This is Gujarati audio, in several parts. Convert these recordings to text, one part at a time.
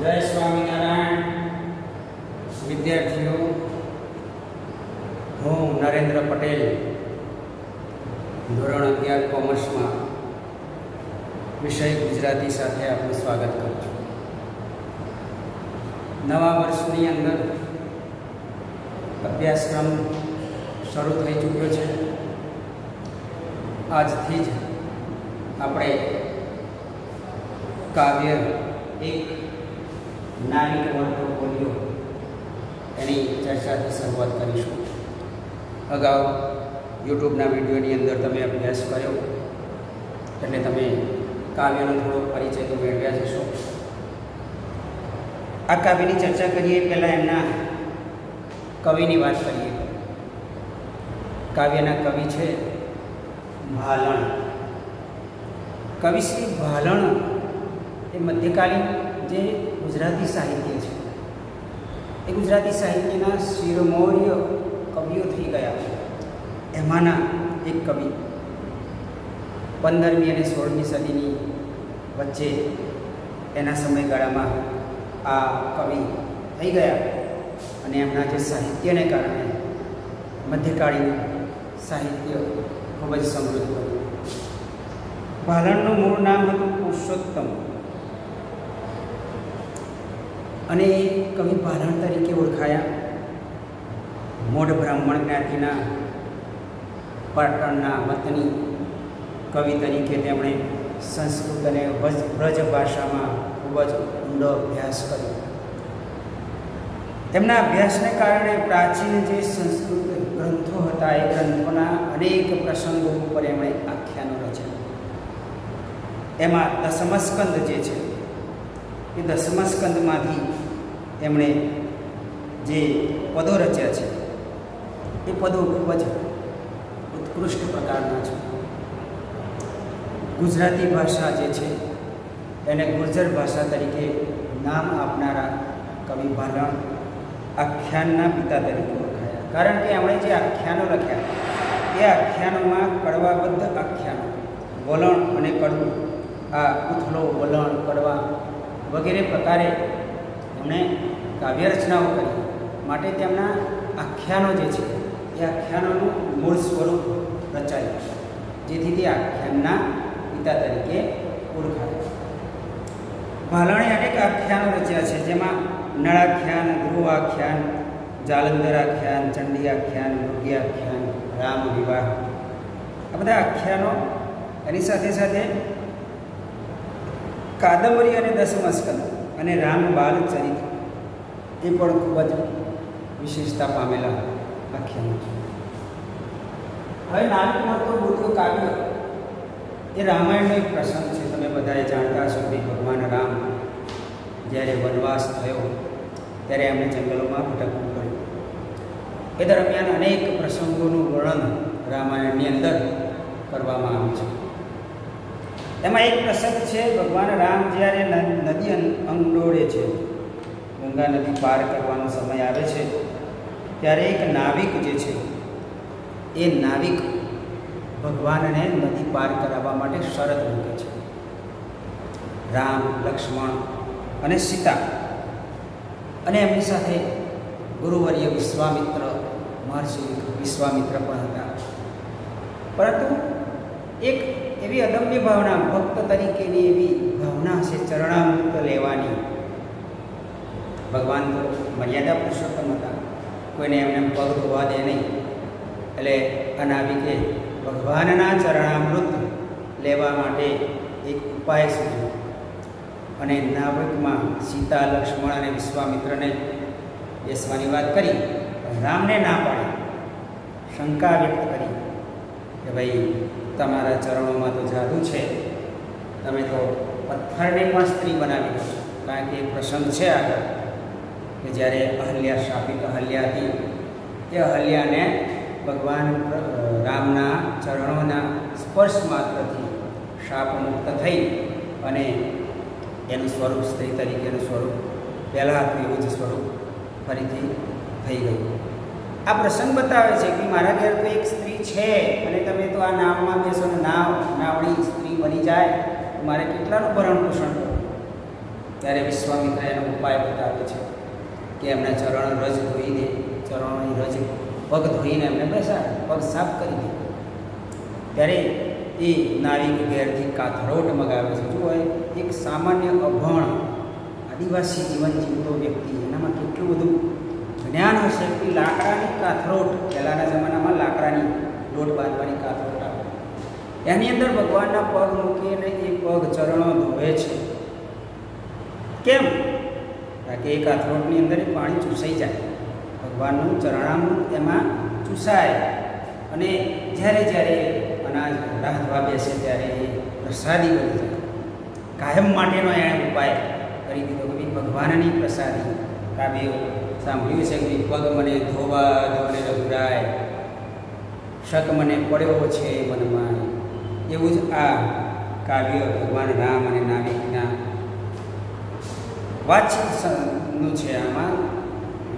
જય સ્વામિનારાયણ. વિદ્યાર્થીઓ, હું નરેન્દ્ર પટેલ, ધોરણ અગિયાર કોમર્સમાં વિષય ગુજરાતી સાથે આપનું સ્વાગત કરું છું. નવા વર્ષની અંદર અભ્યાસક્રમ શરૂ થઈ ચૂક્યો છે. આજથી જ આપણે કાવ્ય એક નાની વર્તો બોલ્યો. એની ચર્ચાથી શરૂઆત કરીશું. અગાઉ યુટ્યુબના વિડીયોની અંદર તમે અભ્યાસ કર્યો, એટલે તમે કાવ્યનો થોડો પરિચય તો મેળવ્યા જશો આ કાવ્યની ચર્ચા કરીએ પહેલાં એમના કવિની વાત કરીએ. કાવ્યના કવિ છે ભાલણ. કવિશ્રી ભાલણ એ મધ્યકાલીન જે ગુજરાતી સાહિત્ય છે. એ ગુજરાતી સાહિત્યના શિરમૌર્ય કવિઓ થઈ ગયા એમાંના એક કવિ પંદરમી અને સોળમી સદીની વચ્ચે એના સમયગાળામાં આ કવિ થઈ ગયા અને એમના જે સાહિત્યને કારણે મધ્યકાળીન સાહિત્ય ખૂબ જ સમૃદ્ધ હતું ભાલણનું મૂળ નામ હતું પુરુષોત્તમ. અને કવિ ભાલણ તરીકે ઓળખાયા. મોઢ બ્રાહ્મણ જ્ઞાતિના પાટણના વતની કવિ તરીકે તેમણે સંસ્કૃત અને વ્રજ ભાષામાં ખૂબ જ ઊંડો અભ્યાસ કર્યો. તેમના અભ્યાસને કારણે પ્રાચીન જે સંસ્કૃત ગ્રંથો હતા, એ ગ્રંથોના અનેક પ્રસંગો ઉપર એમણે આખ્યાનો રચ્યા. એમાં દસમસ્કંદ જે છે, એ દસમસ્કંદમાંથી એમણે જે પદો રચ્યા છે, એ પદો ખૂબ જ ઉત્કૃષ્ટ પ્રકારના છે. ગુજરાતી ભાષા જે છે, એને ગુર્જર ભાષા તરીકે નામ આપનારા કવિ ભાલણ આખ્યાનના પિતા તરીકે ઓળખાયા. કારણ કે એમણે જે આખ્યાનો લખ્યા, એ આખ્યાનોમાં કડવાબદ્ધ આખ્યાનો, વલણ અને કડવું, આ ઉથલો વલણ, કડવા વગેરે પ્રકારે એમણે કાવ્ય રચનાઓ કરી. માટે તેમના આખ્યાનો જે છે, એ આખ્યાનોનું મૂળ સ્વરૂપ રચાયું જેથી તે આખ્યાનના પિતા તરીકે ઓળખાય. ભાલણે અનેક આખ્યાનો રચ્યા છે, જેમાં નળાખ્યાન ધ્રુવ આખ્યાન જાલંધર આખ્યાન ચંડી આખ્યાન મૃગી આખ્યાન રામ વિવાહ આ બધા આખ્યાનો એની સાથે સાથે કાદંબરી અને દસમસ્કંદ અને રામ બાલ ચરિત્ર એ પણ ખૂબ જ વિશેષતા પામેલા આખ્યાનો છે. હવે નાનક મળતો બોલ્યો કાવ્ય એ રામાયણનો એક પ્રસંગ છે, તમે બધાએ જાણતા હશો કે ભગવાન રામ જ્યારે વનવાસ થયો, ત્યારે એમણે જંગલોમાં ભટકવું પડ્યું. એ દરમિયાન અનેક પ્રસંગોનું વર્ણન રામાયણની અંદર કરવામાં આવ્યું છે. એમાં એક પ્રસંગ છે, ભગવાન રામ જ્યારે નદી અંગડોળે છે ગંગા નદી પાર કરવાનો સમય આવે છે, ત્યારે એક નાવિક જે છે, એ નાવિક ભગવાનને નદી પાર કરાવવા માટે શરત મૂકે છે. રામ, લક્ષ્મણ અને સીતા અને એમની સાથે ગુરુવર્ય વિશ્વામિત્ર, મહર્ષિ વિશ્વામિત્ર પણ હતા. પરંતુ એક એવી અદમ્ય ભાવના, ભક્ત તરીકેની એવી ભાવના છે ચરણામૃત લેવાની. ભગવાન તો મર્યાદા પુરુષોત્તમ હતા. કોઈને એમને પગ ધોવા દે નહીં. એટલે અનાવિકે ભગવાનના ચરણામૃત લેવા માટે એક ઉપાય સૂચ્યો અને નાવૃતમાં સીતા, લક્ષ્મણ અને વિશ્વામિત્રને બેસવાની વાત કરી રામને ના પાડી. શંકા વ્યક્ત કરી કે ભાઈ, તમારા ચરણોમાં તો જાદુ છે. તમે તો પથ્થરને પણ સ્ત્રી બનાવી દો કારણ કે એ પ્રસંગ છે આગળ. કે જ્યારે અહલ્યા શાપિત અહલ્યા હતી, તે અહલ્યાને ભગવાન રામના ચરણોના સ્પર્શ માત્રથી શાપ મુક્ત થઈ અને એનું સ્વરૂપ સ્ત્રી તરીકેનું સ્વરૂપ, પહેલાં હતું એવું જ સ્વરૂપ ફરીથી થઈ ગયું. આ પ્રસંગ બતાવે છે કે મારા ઘેર તો એક સ્ત્રી છે અને તમે તો આ નામમાં બેસો નામ નાવ, નાવડી સ્ત્રી બની જાય મારે કેટલાનું ભરણ પોષણ કરવું? ત્યારે વિશ્વામિત્ર એનો ઉપાય બતાવે છે. કે એમના ચરણ રજ ધોઈને, ચરણોની રજ પગ ધોઈને એમને બેસાડે, પગ સાફ કરી દે. ત્યારે એ નાવિક ઘેરથી કાથરોટ મગાવે છે. જુઓ, એક સામાન્ય અભણ આદિવાસી જીવન જીવતો વ્યક્તિ, એનામાં કેટલું બધું જ્ઞાન હશે કે લાકડાની કાથરોટ, પહેલાંના જમાનામાં લાકડાની લોટ બાંધવાની કાથરોટ આવે એની અંદર ભગવાનના પગ મૂકીને એ પગ ચરણો ધોવે છે. કેમ? કારણ કે એક અથરોટની અંદર પાણી ચૂસાઈ જાય. ભગવાનનું ચરણામૃત એમાં ચૂસાય. અને જ્યારે જ્યારે અનાજ રાહ ધવા બેસે ત્યારે એ પ્રસાદી બની જાય. કાયમ માટેનો એણે ઉપાય કરી દીધો કે ભગવાનની પ્રસાદી. કાવ્યો સાંભળ્યું છે કે પગ મને ધોવા ધોને રઘુરાય, શક મને પડ્યો છે મનમાં. એવું જ આ કાવ્ય ભગવાન રામ અને નાવિકના વાતચીતનું છે આમાં.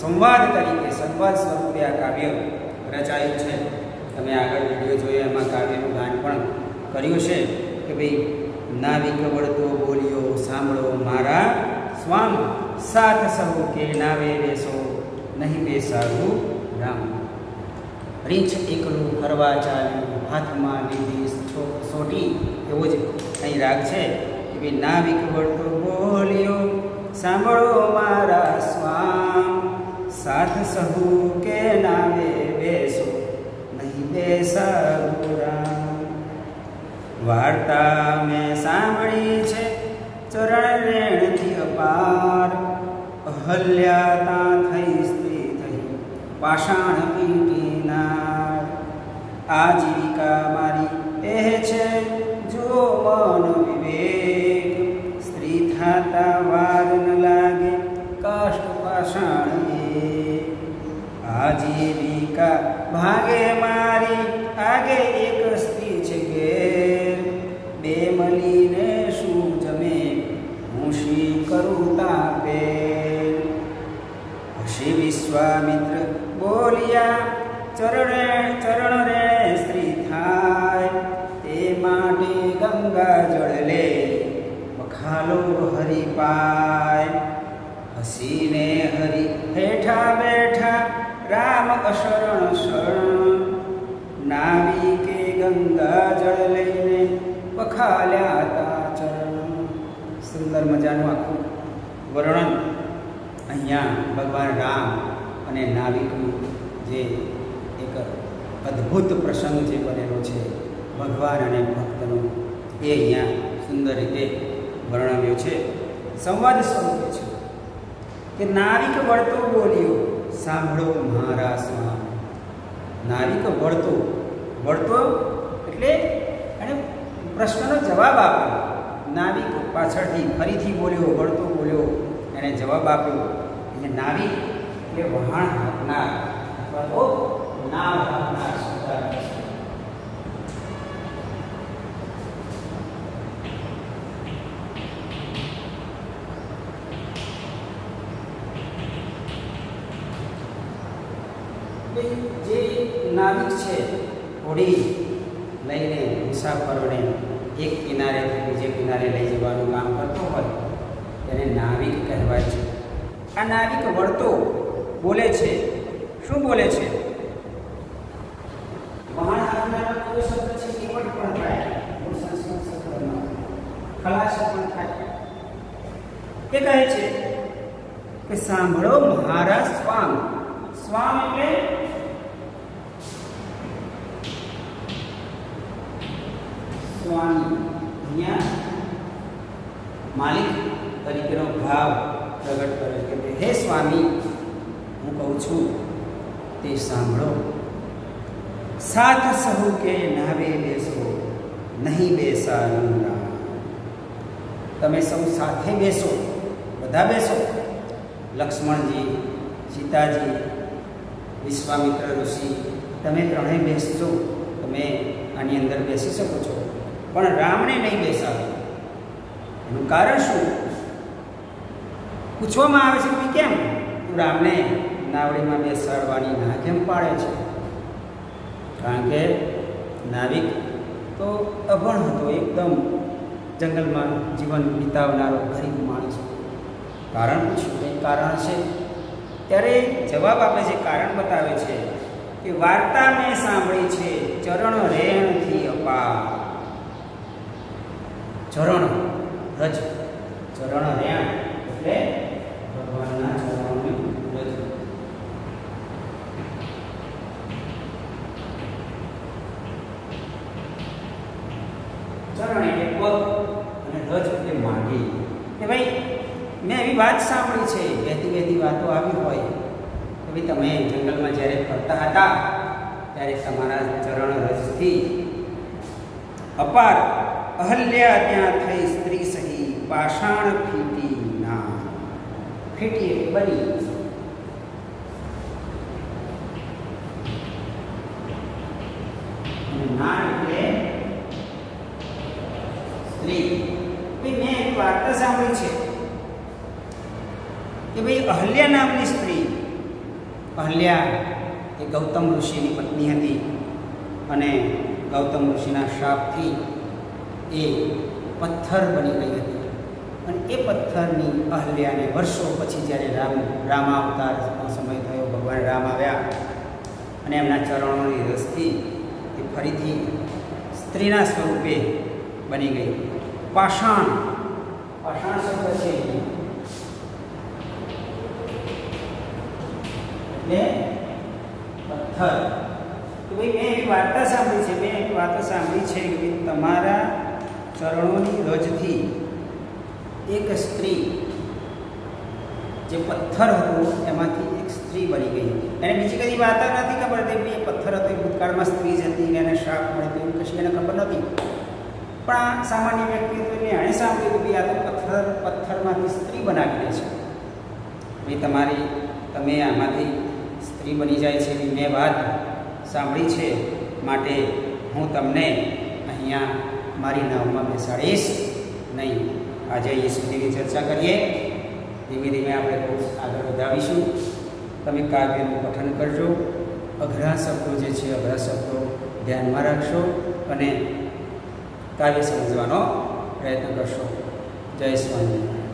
સંવાદ તરીકે સંવાદ સ્વરૂપે આ કાવ્ય રચાયું છે. તમે આગળ વીડિયો જોયો, એમાં કાવ્યનું ગાન પણ કર્યું છે કે ભાઈ, નાવિક વિકવડતો બોલ્યો, સાંભળો મારા સ્વામ. સાથ સહુ કે નાવે બેસો, નહીં બેસાડું રામ. રીંછ એકલું ફરવા ચાલ્યું, હાથમાં લીધી સોટી. એવો જ અહીં રાગ છે કે ભાઈ, નાવિક વિકવડતો બોલ્યો સાંભળો મારા સ્વામ. સાથ સહુ કે નાવે બેસો, નહીં રામ. વાર્તા મેં સાંભળી છે, ચરણ રેણથી અપાર. અહલ્યા તા થઈ સ્ત્રી થઈ, પાષાણ પીટીનાર આજીવિકા મારી એ છે, જો મન વિવેક કાષ્ટ આજીવિકા ભાગે મારી, આગે એક સ્ત્રી છે ઘેર. બે મળીને શું જમે હું શી કરું તાપે હશે વિશ્વામિત્ર, બોલ્યા, ચરણે, ચરણ રે સ્ત્રી થાય. તે માટે ગંગા જળ લે, વખાલો હરી પાય હસીને હરી હેઠા બેઠા રામ અશરણ શરણ. નાવિકે ગંગા જળ લઈને વખાલ્યા તા ચરણ. સુંદર મજાનું આખું વર્ણન અહીંયા ભગવાન રામ અને નાવિકનું જે એક અદ્ભુત પ્રસંગ જે બનેલો છે, ભગવાન અને ભક્તનો, એ અહીંયા સુંદર રીતે વર્ણવ્યો છે. સંવાદ સ્વરૂપે છે. કે નાવિક વળતો બોલ્યો, સાંભળો મારા સ્વામી. નાવિક વળતો વળતો એટલે એણે પ્રશ્નનો જવાબ આપ્યો. નાવિક પાછળથી ફરીથી બોલ્યો, વળતો બોલ્યો. એણે જવાબ આપ્યો એટલે નાવિક એટલે વહાણ હાંકનાર અથવા તો નાવ હાંકનાર શબ્દ જે નાવિક છે. હોડી લઈને મુસાફરોને એક કિનારેથી બીજે કિનારે લઈ જવાનું કામ કરતો હોય, તેને નાવિક કહેવાય છે. આ નાવિક વળતો બોલે છે. શું બોલે છે? વહાણ છે નિવટ પણ થાય? પણ થાય. એ કહે છે કે સાંભળો મહારાજ સ્વામ સ્વામ એટલે સ્વામી અહીંયા માલિક તરીકેનો ભાવ પ્રગટ કરે છે કે હે સ્વામી હું કહું છું તે સાંભળો સાથ સહુ કે નાવે બેસો નહીં બેસાયું રામ તમે સૌ સાથે બેસો બધા બેસો લક્ષ્મણજી સીતાજી વિશ્વામિત્ર ઋષિ તમે ત્રણેય બેસજો તમે આની અંદર બેસી શકો છો પણ રામને નહીં બેસાડો. એનું કારણ શું? પૂછવામાં આવે છે કેમ? તું રામને નાવડીમાં બેસાડવાની ના કેમ પાડે છે? કારણ કે નાવિક તો અભણ હતો, એકદમ જંગલમાં જીવન વિતાવનારો ગરીબ માણસ કારણ પૂછ્યું કંઈ કારણ છે? ત્યારે જવાબ આપે છે, કારણ બતાવે છે કે વાર્તા મેં સાંભળી છે, ચરણ રેણથી અપાર. ચરણ, રજ. ચરણ રેણ એટલે ભગવાનના ચરણોની રજ. ચરણ એટલે પગ અને રજ એટલે માગી કે ભાઈ, મેં એવી વાત સાંભળી છે, વહેતી વહેતી વાતો આવી હોય. કે ભાઈ, તમે જંગલમાં જ્યારે ફરતા હતા, ત્યારે તમારા ચરણ રજથી અપાર અહલ્યા ત્યાં થઈ સ્ત્રી સહી, પાષાણ ફીટી ના. ફીટી બની. ના એટલે સ્ત્રી. મેં એવી વાર્તા સાંભળી છે કે ભાઈ, અહલ્યા નામની સ્ત્રી, અહલ્યા એ ગૌતમ ઋષિની પત્ની હતી અને ગૌતમ ઋષિના શાપથી એ પથ્થર બની ગઈ હતી. અને એ પથ્થરની અહલ્યાને વર્ષો પછી જ્યારે રામ રામાવતારનો સમય થયો, ભગવાન રામ આવ્યા અને એમના ચરણોની રસથી એ ફરીથી સ્ત્રીના સ્વરૂપે બની ગઈ. પાષાણ પાષાણ શબ્દ છે એટલે પથ્થર. તો ભાઈ મેં એવી વાર્તા સાંભળી છે, મેં એક વાતો સાંભળી છે કે તમારા ચરણોની રજથી એક સ્ત્રી જે પથ્થર હતો, એમાંથી એક સ્ત્રી બની ગઈ એને બીજી કદી વાર્તા નથી ખબર હતી એ પથ્થર હતો, એ ભૂતકાળમાં સ્ત્રી જ હતી, એને શાપ મળે એવું કશી એને ખબર નથી પણ આ સામાન્ય વ્યક્તિ તો એને આણે સાંભળ્યું કે આ તો પથ્થર, પથ્થરમાંથી સ્ત્રી બનાવી દે છે. એ તમારી, તમે આમાંથી સ્ત્રી બની જાય છે એવી મેં વાત સાંભળી છે. માટે હું તમને અહીંયા મારી નાવમાં બેસાડીશ નહીં. આજે સુધીની ચર્ચા કરીએ. ધીમે ધીમે આપણે બહુ આગળ વધાવીશું. તમે કાવ્યનું પઠન કરજો. અઘરા શબ્દો જે છે, અઘરા શબ્દો ધ્યાનમાં રાખશો અને કાવ્ય સમજવાનો પ્રયત્ન કરશો. જય સ્વામી